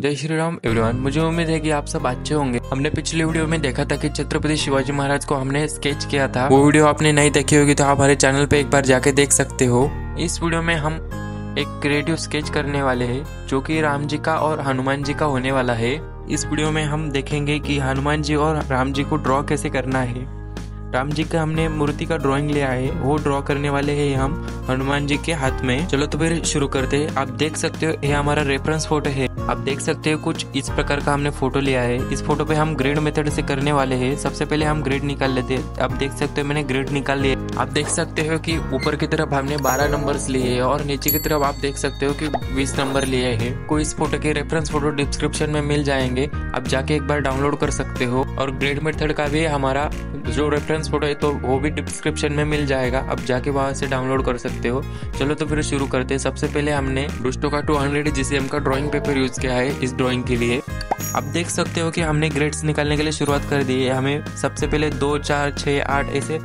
जय श्री राम एवरीवन मुझे उम्मीद है कि आप सब अच्छे होंगे। हमने पिछले वीडियो में देखा था कि छत्रपति शिवाजी महाराज को हमने स्केच किया था। वो वीडियो आपने नहीं देखी होगी तो आप हमारे चैनल पे एक बार जाके देख सकते हो। इस वीडियो में हम एक क्रिएटिव स्केच करने वाले हैं, जो कि राम जी का और हनुमान जी का होने वाला है। इस वीडियो में हम देखेंगे कि हनुमान जी और राम जी को ड्रॉ कैसे करना है। राम जी का हमने मूर्ति का ड्राइंग लिया है, वो ड्रॉ करने वाले हैं हम हनुमान जी के हाथ में। चलो तो फिर शुरू करते हैं। आप देख सकते हो, ये हमारा रेफरेंस फ़ोटो है। आप देख सकते हो कुछ इस प्रकार का हमने फ़ोटो लिया है। इस फ़ोटो पे हम ग्रेड मेथड से करने वाले हैं। सबसे पहले हम ग्रेड निकाल लेते हैं। आप देख सकते हो मैंने ग्रेड निकाल लिया आप देख सकते हो कि ऊपर की तरफ़ हमने 12 नंबर्स लिए हैं और नीचे की तरफ़ आप देख सकते हो कि 20 नंबर लिए हैं। कोई इस फ़ोटो के रेफरेंस फ़ोटो डिस्क्रिप्शन में मिल जाएँगे। आप जाके एक बार डाउनलोड कर सकते हो। और ग्रेड मेथड का भी हमारा जो रेफरेंस फ़ोटो है तो वो भी डिस्क्रिप्शन में मिल जाएगा। अब जाके वहाँ से डाउनलोड कर सकते हो। चलो तो फिर शुरू करते हैं। सबसे पहले हमने डुस्टो का टू हंड्रेड जी का ड्रॉइंग पेपर यूज़ किया है इस ड्रॉइंग के लिए। अब देख सकते हो कि हमने ग्रेड्स निकालने के लिए शुरुआत कर दी है। हमें सबसे पहले दो, चार छः आठ ऐसे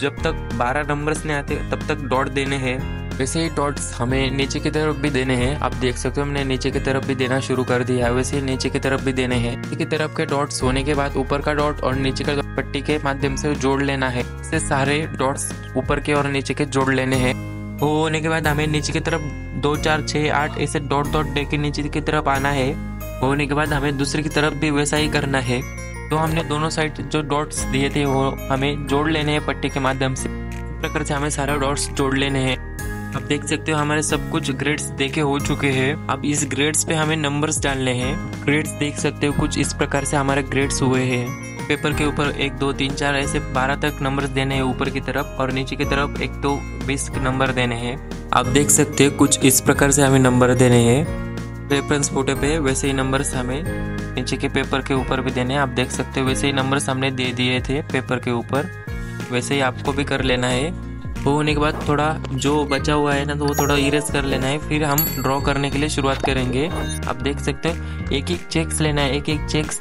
जब तक बारह नंबर्स नहीं आते, तब तक डॉट देने हैं। वैसे ही डॉट्स हमें नीचे की तरफ़ भी देने हैं। आप देख सकते हो, हमने नीचे की तरफ़ भी देना शुरू कर दिया है। वैसे ही नीचे की तरफ़ भी देने हैं। नीचे की तरफ़ के डॉट्स होने के बाद ऊपर का डॉट और नीचे का पट्टी के माध्यम से जोड़ लेना है। इससे सारे डॉट्स ऊपर के और नीचे के जोड़ लेने हैं। वो होने के बाद हमें नीचे की तरफ़ दो, चार छः आठ, ऐसे डॉट डॉट दे के नीचे की तरफ़ आना है। होने के बाद हमें दूसरी की तरफ़ भी वैसा ही करना है। तो हमने दोनों साइड जो डॉट्स दिए थे, वो हमें जोड़ लेने हैं पट्टी के माध्यम से। इस प्रकार से हमें सारे डॉट्स जोड़ लेने हैं। आप देख सकते हो हमारे सब कुछ ग्रेड्स देखे हो चुके हैं। अब इस ग्रेड्स पे हमें नंबर्स डालने हैं। ग्रेड्स देख सकते हो कुछ इस प्रकार से हमारे ग्रेड्स हुए हैं। पेपर के ऊपर एक, दो, तीन, चार ऐसे बारह तक नंबर्स देने हैं ऊपर की तरफ़ और नीचे की तरफ़ एक, दो बीस नंबर देने हैं। आप देख सकते हो कुछ इस प्रकार से हमें नंबर देने हैं। रेफरेंस फ़ोटो पे वैसे ही नंबर्स हमें नीचे के पेपर के ऊपर भी देने हैं। आप देख सकते हो वैसे ही नंबर्स हमने दे दिए थे पेपर के ऊपर। वैसे ही आपको भी कर लेना है। वो होने के बाद थोड़ा जो बचा हुआ है ना तो वो थोड़ा इरेज कर लेना है। फिर हम ड्रॉ करने के लिए शुरुआत करेंगे। आप देख सकते हो, एक एक चेक्स लेना है, एक एक चेक्स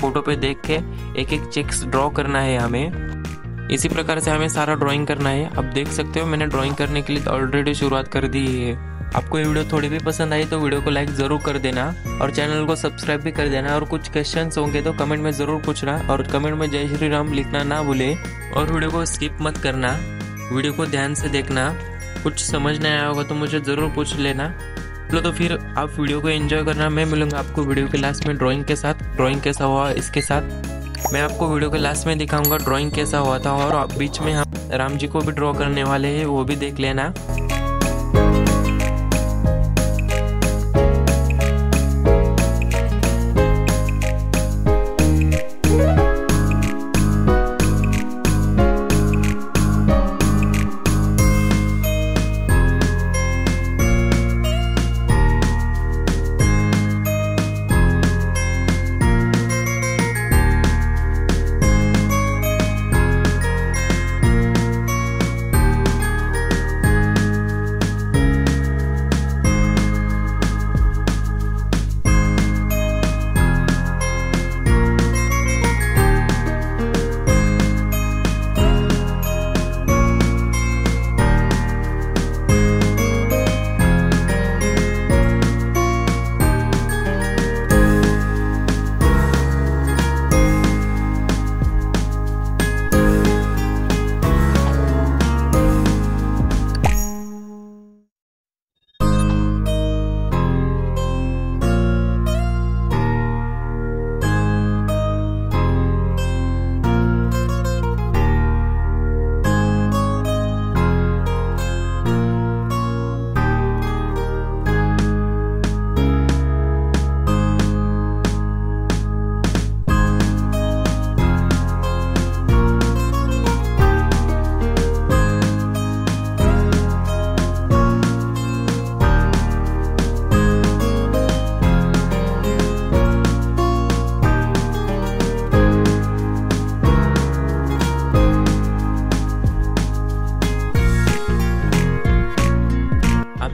फ़ोटो पे देख के एक एक चेक्स ड्रॉ करना है हमें। इसी प्रकार से हमें सारा ड्राइंग करना है। आप देख सकते हो, मैंने ड्राइंग करने के लिए ऑलरेडी शुरुआत कर दी है। आपको ये वीडियो थोड़ी भी पसंद आई तो वीडियो को लाइक ज़रूर कर देना और चैनल को सब्सक्राइब भी कर देना। और कुछ क्वेश्चंस होंगे तो कमेंट में ज़रूर पूछना और कमेंट में जय श्री राम लिखना ना भूले। और वीडियो को स्किप मत करना। वीडियो को ध्यान से देखना। कुछ समझ नहीं आया होगा तो मुझे ज़रूर पूछ लेना। चलो तो फिर आप वीडियो को एंजॉय करना। मैं मिलूँगा आपको वीडियो के लास्ट में ड्राइंग के साथ। ड्राइंग कैसा हुआ इसके साथ? मैं आपको वीडियो के लास्ट में दिखाऊँगा ड्राइंग कैसा हुआ था। और बीच में हम राम जी को भी ड्रॉ करने वाले हैं, वो भी देख लेना।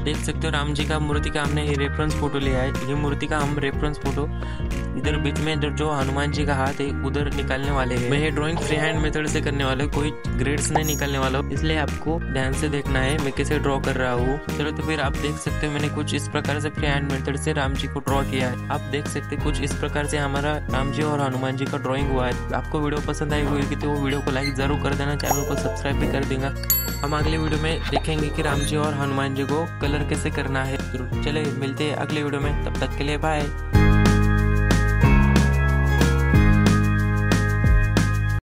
राम जी का मूर्ति का हमने रेफरेंस फ़ोटो लिया है। ये मूर्ति का हम रेफरेंस फ़ोटो इधर बीच में इधर जो हनुमान जी का हाथ है, उधर निकालने वाले हैं। मैं ये ड्राइंग फ्री हैंड मेथड से करने वाला हूँ, कोई ग्रेड्स नहीं निकालने वाला हूँ। इसलिए आपको ध्यान से देखना है, मैं कैसे ड्रॉ कर रहा हूँ। चलो तो फिर आप देख सकते हो मैंने कुछ इस प्रकार से फ्री हैंड मेथड से राम जी को ड्रॉ किया है। आप देख सकते कुछ इस प्रकार से हमारा राम जी और हनुमान जी का ड्रॉइंग हुआ है। आपको वीडियो पसंद आई होगी तो वीडियो को लाइक ज़रूर कर देना चैनल को सब्सक्राइब भी कर देगा हम अगले वीडियो में देखेंगे कि राम जी और हनुमान जी को कलर कैसे करना है। चले, मिलते हैं अगले वीडियो में। तब तक के लिए बाय